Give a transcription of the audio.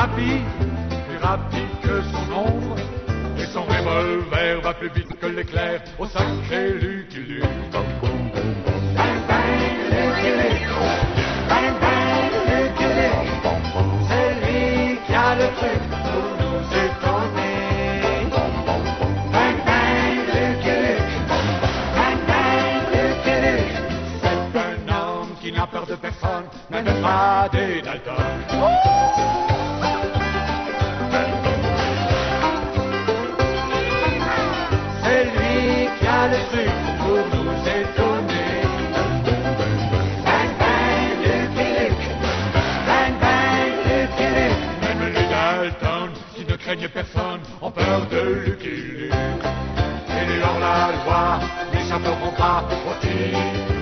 rapide, plus rapide que son ombre. Et son revolver va plus vite que l'éclair au sacré Lucky Luke. Et les hors-la-loi n'échapperont pas au tir.